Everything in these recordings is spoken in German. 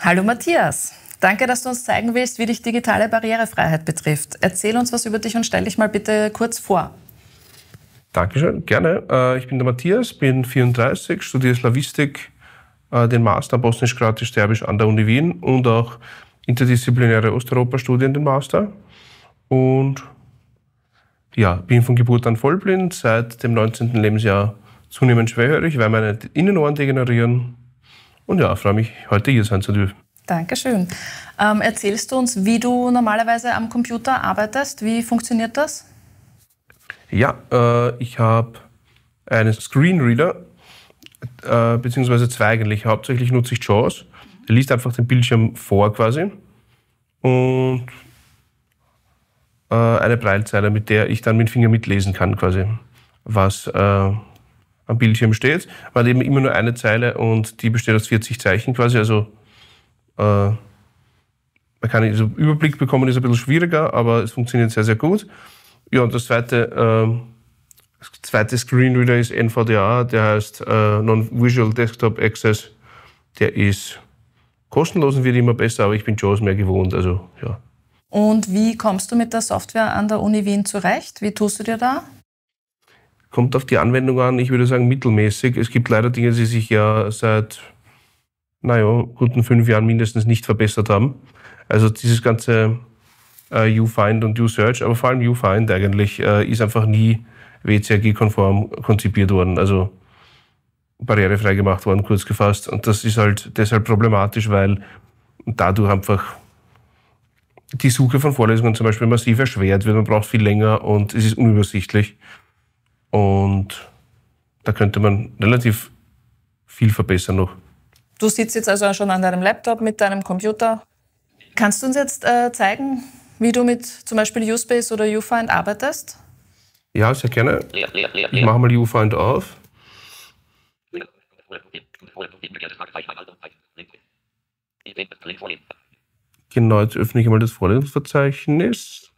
Hallo Matthias. Danke, dass du uns zeigen willst, wie dich digitale Barrierefreiheit betrifft. Erzähl uns was über dich und stell dich mal bitte kurz vor. Dankeschön, gerne. Äh, ich bin der Matthias, bin 34, studiere Slavistik, äh, den Master Bosnisch-Kroatisch-Serbisch an der Uni Wien und auch interdisziplinäre Osteuropa-Studien, den Master. Und ja, bin von Geburt an vollblind, seit dem 19. Lebensjahr zunehmend schwerhörig, weil meine Innenohren degenerieren. Und ja, freue mich, heute hier sein zu dürfen. Dankeschön. Ähm, erzählst du uns, wie du normalerweise am Computer arbeitest? Wie funktioniert das? Ja, äh, ich habe einen Screenreader, äh, beziehungsweise zwei eigentlich. Hauptsächlich nutze ich JAWS. Der liest einfach den Bildschirm vor quasi. Und äh, eine Breilzeile, mit der ich dann mit dem Finger mitlesen kann quasi, was äh, am Bildschirm steht. Weil eben immer nur eine Zeile und die besteht aus 40 Zeichen quasi. Also äh, man kann also Überblick bekommen, ist ein bisschen schwieriger, aber es funktioniert sehr, sehr gut. Ja, und das zweite, äh, das zweite Screenreader ist NVDA, der heißt äh, Non-Visual Desktop Access. Der ist kostenlos und wird immer besser, aber ich bin JAWS mehr gewohnt, also ja. Und wie kommst du mit der Software an der Uni Wien zurecht? Wie tust du dir da? Kommt auf die Anwendung an, ich würde sagen mittelmäßig. Es gibt leider Dinge, die sich ja seit, naja, guten fünf Jahren mindestens nicht verbessert haben. Also dieses ganze äh, UFind und USearch, aber vor allem UFind eigentlich, äh, ist einfach nie WCAG-konform konzipiert worden, also barrierefrei gemacht worden, kurz gefasst. Und das ist halt deshalb problematisch, weil dadurch einfach die Suche von Vorlesungen zum Beispiel massiv erschwert wird. Man braucht viel länger und es ist unübersichtlich. Und da könnte man relativ viel verbessern noch. Du sitzt jetzt also schon an deinem Laptop mit deinem Computer. Kannst du uns jetzt äh, zeigen, wie du mit zum Beispiel USpace oder UFind arbeitest? Ja, sehr gerne. Ich mache mal UFind auf. Genau, jetzt öffne ich mal das Vorlesungsverzeichnis.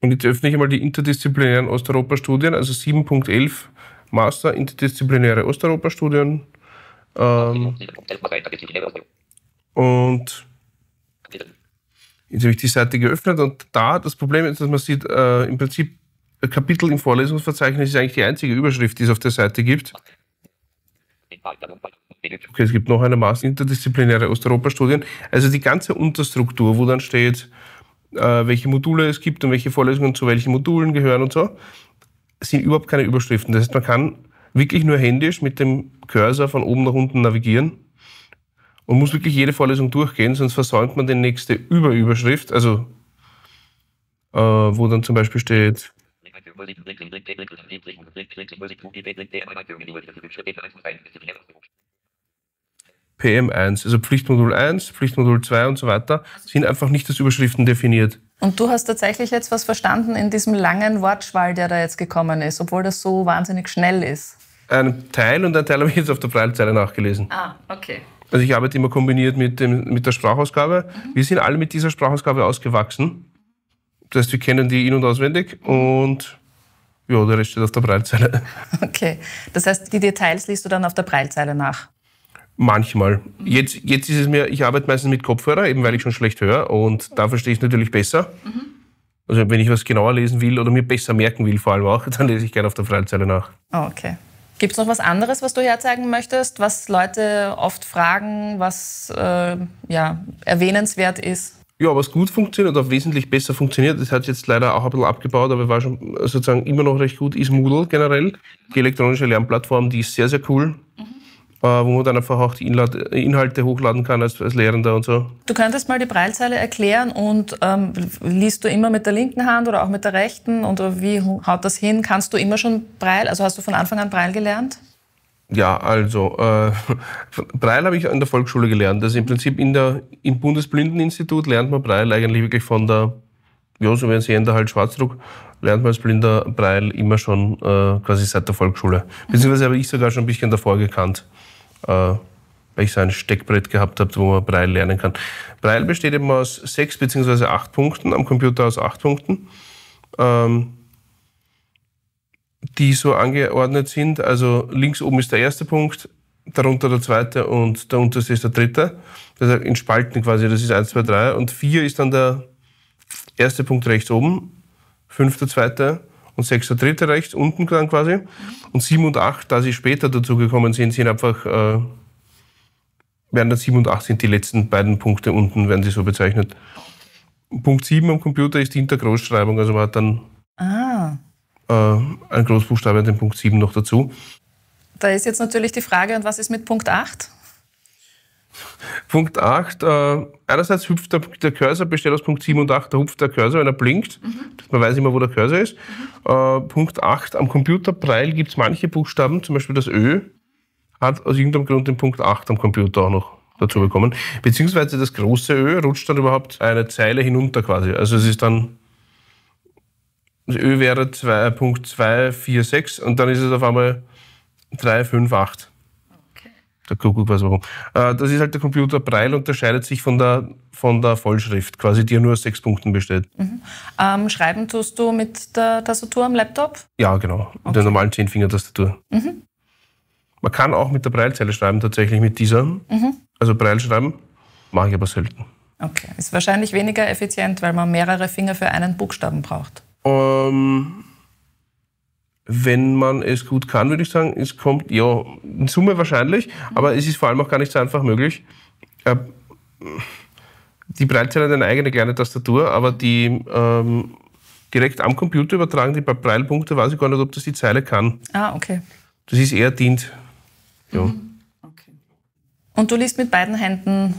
Und jetzt öffne ich mal die interdisziplinären Osteuropa-Studien, also 7.11 Master interdisziplinäre Osteuropa-Studien. Ähm, und jetzt habe ich die Seite geöffnet und da das Problem ist, dass man sieht, äh, im Prinzip Kapitel im Vorlesungsverzeichnis ist eigentlich die einzige Überschrift, die es auf der Seite gibt. Okay, es gibt noch eine Master interdisziplinäre Osteuropa-Studien. Also die ganze Unterstruktur, wo dann steht, äh, welche Module es gibt und welche Vorlesungen zu welchen Modulen gehören und so, sind überhaupt keine Überschriften. Das heißt, man kann wirklich nur händisch mit dem Cursor von oben nach unten navigieren und muss wirklich jede Vorlesung durchgehen, sonst versäumt man die nächste Überüberschrift, also äh, wo dann zum Beispiel steht PM1, also Pflichtmodul 1, Pflichtmodul 2 und so weiter, sind einfach nicht als Überschriften definiert. Und du hast tatsächlich jetzt was verstanden in diesem langen Wortschwall, der da jetzt gekommen ist, obwohl das so wahnsinnig schnell ist. Ein Teil und ein Teil habe ich jetzt auf der Breilzeile nachgelesen. Ah, okay. Also ich arbeite immer kombiniert mit, dem, mit der Sprachausgabe. Mhm. Wir sind alle mit dieser Sprachausgabe ausgewachsen. Das heißt, wir kennen die in- und auswendig und ja, der Rest steht auf der Breilzeile. Okay. Das heißt, die Details liest du dann auf der Breilzeile nach? Manchmal. Jetzt, jetzt ist es mir, ich arbeite meistens mit Kopfhörer, eben weil ich schon schlecht höre und da verstehe ich es natürlich besser. Mhm. Also wenn ich was genauer lesen will oder mir besser merken will, vor allem auch, dann lese ich gerne auf der Breilzeile nach. Oh, okay. Gibt es noch was anderes, was du herzeigen möchtest, was Leute oft fragen, was äh, ja, erwähnenswert ist? Ja, was gut funktioniert oder wesentlich besser funktioniert, das hat jetzt leider auch ein bisschen abgebaut, aber war schon sozusagen immer noch recht gut, ist Moodle generell. Die elektronische Lernplattform, die ist sehr, sehr cool. Mhm. Äh, wo man dann einfach auch die Inhalte hochladen kann als, als Lehrender und so. Du könntest mal die Breilzeile erklären und ähm, liest du immer mit der linken Hand oder auch mit der rechten und wie haut das hin? Kannst du immer schon Breil, also hast du von Anfang an Breil gelernt? Ja, also äh, Breil habe ich in der Volksschule gelernt. Also im Prinzip in der, im Bundesblindeninstitut lernt man Breil eigentlich wirklich von der, ja, so wie ein Sehender halt Schwarzdruck, lernt man als blinder Breil immer schon äh, quasi seit der Volksschule. Beziehungsweise habe ich sogar schon ein bisschen davor gekannt äh, weil ich so ein Steckbrett gehabt habe, wo man Braille lernen kann. Braille besteht eben aus sechs bzw. acht Punkten, am Computer aus acht Punkten. ähm, die so angeordnet sind. Also links oben ist der erste Punkt, darunter der zweite und der unterste ist der dritte. Das heißt in Spalten quasi, das ist 1, 2, 3. Und 4 ist dann der erste Punkt rechts oben, 5 der zweite und 6 der dritte rechts unten dann quasi. Und 7 und 8, da sie später dazugekommen sind, sind einfach, äh, werden dann 7 und 8 sind die letzten beiden Punkte unten, werden sie so bezeichnet. Punkt 7 am Computer ist die Intergroßschreibung, also man hat dann ah. äh, ein Großbuchstabe an den Punkt 7 noch dazu. Da ist jetzt natürlich die Frage, und was ist mit Punkt 8? Punkt 8, äh, einerseits hüpft der, der, Cursor, besteht aus Punkt 7 und 8, da hüpft der Cursor, wenn er blinkt. Mhm. Man weiß immer, wo der Cursor ist. Mhm. Äh, Punkt 8, am Computerpreil gibt es manche Buchstaben, zum Beispiel das Ö, hat aus irgendeinem Grund den Punkt 8 am Computer auch noch dazu bekommen. Beziehungsweise das große Ö rutscht dann überhaupt eine Zeile hinunter quasi. Also es ist dann, das Ö wäre 2.246 und dann ist es auf einmal 358. Der Kuckuck weiß warum. Äh, das ist halt der Computer. Braille unterscheidet sich von der, von der Vollschrift, quasi, die ja nur aus sechs Punkten besteht. Mhm. Ähm, schreiben tust du mit der Tastatur am Laptop? Ja, genau. Okay. Mit der normalen Zehnfinger-Tastatur. Mhm. Man kann auch mit der Braillezeile schreiben, tatsächlich mit dieser. Mhm. Also Braille schreiben, mache ich aber selten. Okay. Ist wahrscheinlich weniger effizient, weil man mehrere Finger für einen Buchstaben braucht. Ähm, wenn man es gut kann, würde ich sagen, es kommt, ja, in Summe wahrscheinlich, aber es ist vor allem auch gar nicht so einfach möglich. Äh, die Braillezeile hat eine eigene kleine Tastatur, aber die ähm, direkt am Computer übertragen, die Braillepunkte, weiß ich gar nicht, ob das die Zeile kann. Ah, okay. Das ist eher dient. Ja. Mhm. Okay. Und du liest mit beiden Händen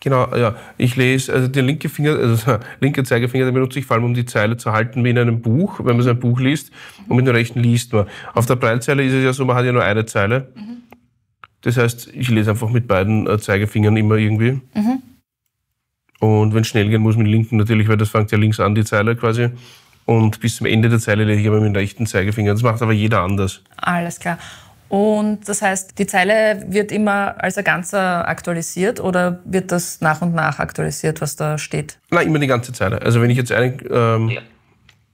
Genau, ja. Ich lese, also der linke Finger, also linke Zeigefinger, den benutze ich vor allem, um die Zeile zu halten, wie in einem Buch, wenn man so ein Buch liest. Und mit dem rechten liest man. Auf der Breitzeile ist es ja so, man hat ja nur eine Zeile. Mhm. Das heißt, ich lese einfach mit beiden äh, Zeigefingern immer irgendwie. Mhm. Und wenn es schnell gehen muss, mit dem linken natürlich, weil das fängt ja links an, die Zeile quasi. Und bis zum Ende der Zeile lese ich aber mit dem rechten Zeigefinger. Das macht aber jeder anders. Alles klar. Und das heißt, die Zeile wird immer als ein Ganzer aktualisiert oder wird das nach und nach aktualisiert, was da steht? Nein, immer die ganze Zeile. Also wenn ich jetzt einen, ähm, ja.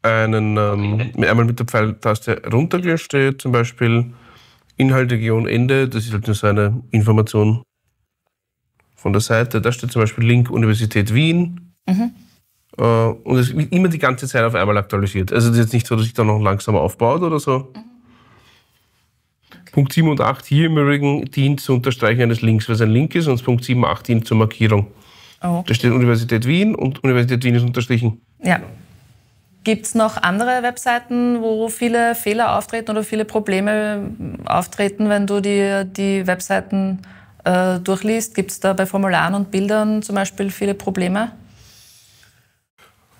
einen ähm, einmal mit der Pfeiltaste runtergehe, zum Beispiel Inhaltregion Ende, das ist halt nur so eine Information von der Seite. Da steht zum Beispiel Link Universität Wien. Mhm. Äh, und es wird immer die ganze Zeit auf einmal aktualisiert. Also das ist jetzt nicht so, dass sich da noch langsamer aufbaut oder so. Mhm Punkt 7 und 8 hier im Übrigen dient zur Unterstreichung eines Links, es ein Link ist, und Punkt 7 und 8 dient zur Markierung. Oh. Da steht Universität Wien und Universität Wien ist unterstrichen. Ja. Gibt es noch andere Webseiten, wo viele Fehler auftreten oder viele Probleme auftreten, wenn du die, die Webseiten äh, durchliest? Gibt es da bei Formularen und Bildern zum Beispiel viele Probleme?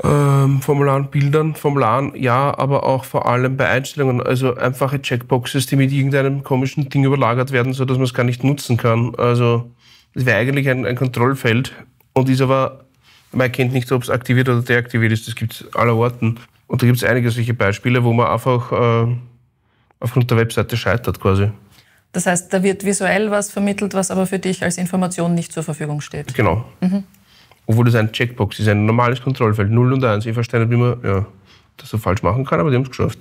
Ähm, Formularen, Bildern, Formularen, ja, aber auch vor allem bei Einstellungen, also einfache Checkboxes, die mit irgendeinem komischen Ding überlagert werden, sodass man es gar nicht nutzen kann. Also es wäre eigentlich ein, ein Kontrollfeld und ist aber, man erkennt nicht, ob es aktiviert oder deaktiviert ist, das gibt es aller Orten. Und da gibt es einige solche Beispiele, wo man einfach äh, aufgrund der Webseite scheitert quasi. Das heißt, da wird visuell was vermittelt, was aber für dich als Information nicht zur Verfügung steht. Genau. Mhm. Obwohl das ein Checkbox ist, ein normales Kontrollfeld, 0 und 1. Ich verstehe nicht, wie man ja, das so falsch machen kann, aber die haben es geschafft.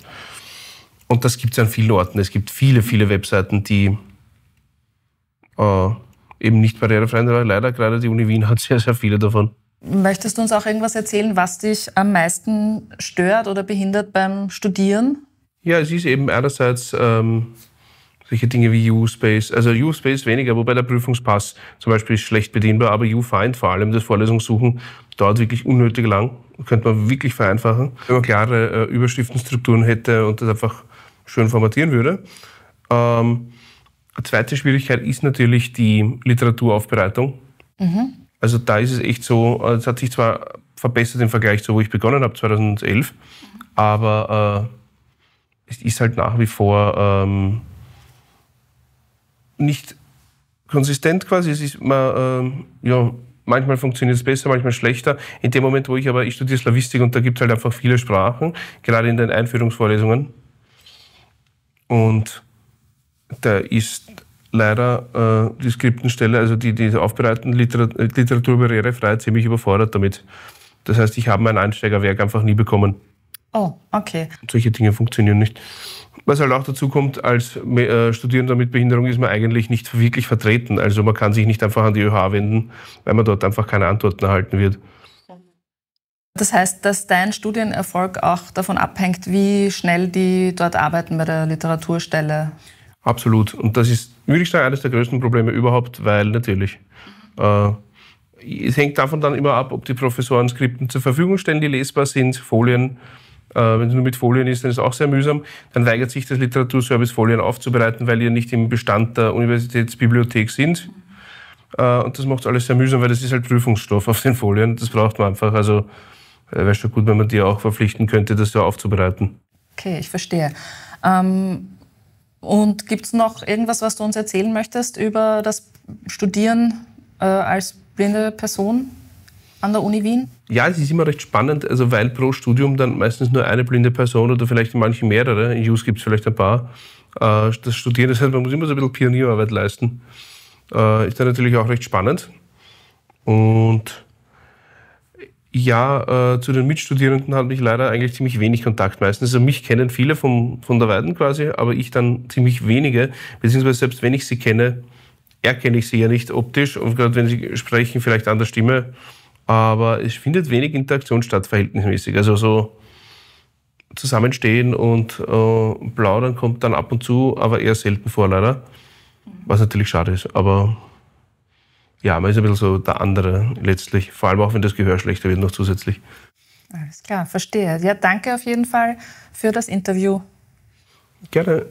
Und das gibt es an vielen Orten. Es gibt viele, viele Webseiten, die äh, eben nicht barrierefrei sind, aber leider gerade die Uni Wien hat sehr, sehr viele davon. Möchtest du uns auch irgendwas erzählen, was dich am meisten stört oder behindert beim Studieren? Ja, es ist eben einerseits ähm, solche Dinge wie U-Space, also U-Space weniger, wobei der Prüfungspass zum Beispiel ist schlecht bedienbar, aber U-Find, vor allem das Vorlesungssuchen, dauert wirklich unnötig lang. Könnte man wirklich vereinfachen, wenn man klare äh, Überschriftenstrukturen hätte und das einfach schön formatieren würde. Ähm, zweite Schwierigkeit ist natürlich die Literaturaufbereitung. Mhm. Also da ist es echt so, äh, es hat sich zwar verbessert im Vergleich zu, wo ich begonnen habe, 2011, aber äh, es ist halt nach wie vor ähm, nicht konsistent quasi. Es ist man, äh, ja, manchmal funktioniert es besser, manchmal schlechter. In dem Moment, wo ich aber, ich studiere Slavistik und da gibt es halt einfach viele Sprachen, gerade in den Einführungsvorlesungen. Und da ist leider äh, die Skriptenstelle, also die, die aufbereiteten Literat Literatur barrierefrei, ziemlich überfordert damit. Das heißt, ich habe mein Einsteigerwerk einfach nie bekommen. Oh, okay. Solche Dinge funktionieren nicht. Was halt auch dazu kommt, als äh, Studierender mit Behinderung ist man eigentlich nicht wirklich vertreten. Also man kann sich nicht einfach an die ÖH wenden, weil man dort einfach keine Antworten erhalten wird. Das heißt, dass dein Studienerfolg auch davon abhängt, wie schnell die dort arbeiten bei der Literaturstelle. Absolut. Und das ist, würde ich sagen, eines der größten Probleme überhaupt, weil natürlich äh, es hängt davon dann immer ab, ob die Professoren Skripten zur Verfügung stellen, die lesbar sind, Folien wenn es nur mit Folien ist, dann ist es auch sehr mühsam. Dann weigert sich das Literaturservice, Folien aufzubereiten, weil die nicht im Bestand der Universitätsbibliothek sind. Äh, und das macht alles sehr mühsam, weil das ist halt Prüfungsstoff auf den Folien. Das braucht man einfach. Also äh, wäre schon gut, wenn man die auch verpflichten könnte, das so aufzubereiten. Okay, ich verstehe. Ähm, und gibt es noch irgendwas, was du uns erzählen möchtest über das Studieren äh, als blinde Person? An der Uni Wien? Ja, es ist immer recht spannend, also weil pro Studium dann meistens nur eine blinde Person oder vielleicht in manchen mehrere, in JUS gibt es vielleicht ein paar, äh, das studieren. Das heißt, man muss immer so ein bisschen Pionierarbeit leisten. Äh, ist dann natürlich auch recht spannend. Und ja, äh, zu den Mitstudierenden habe ich leider eigentlich ziemlich wenig Kontakt meistens. Also mich kennen viele vom, von der Weiden quasi, aber ich dann ziemlich wenige, beziehungsweise selbst wenn ich sie kenne, erkenne ich sie ja nicht optisch und gerade wenn sie sprechen, vielleicht an der Stimme aber es findet wenig Interaktion statt, verhältnismäßig. Also so zusammenstehen und äh, plaudern kommt dann ab und zu, aber eher selten vor, leider. Was natürlich schade ist. Aber ja, man ist ein bisschen so der andere letztlich. Vor allem auch, wenn das Gehör schlechter wird, noch zusätzlich. Alles klar, verstehe. Ja, danke auf jeden Fall für das Interview. Gerne.